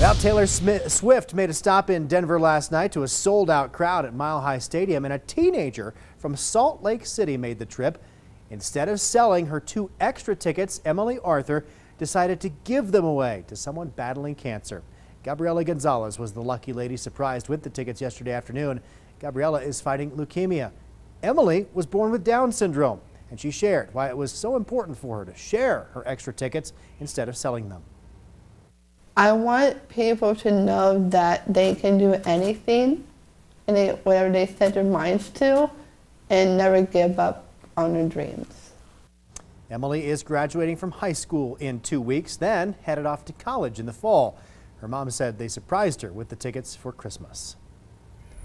Well, Taylor Smith, Swift made a stop in Denver last night to a sold-out crowd at Mile High Stadium, and a teenager from Salt Lake City made the trip. Instead of selling her two extra tickets, Emily Arthur decided to give them away to someone battling cancer. Gabriella Gonzales was the lucky lady surprised with the tickets yesterday afternoon. Gabriella is fighting leukemia. Emily was born with Down syndrome, and she shared why it was so important for her to share her extra tickets instead of selling them. I want people to know that they can do anything and they, whatever they set their minds to and never give up on their dreams. Emily is graduating from high school in two weeks, then headed off to college in the fall. Her mom said they surprised her with the tickets for Christmas.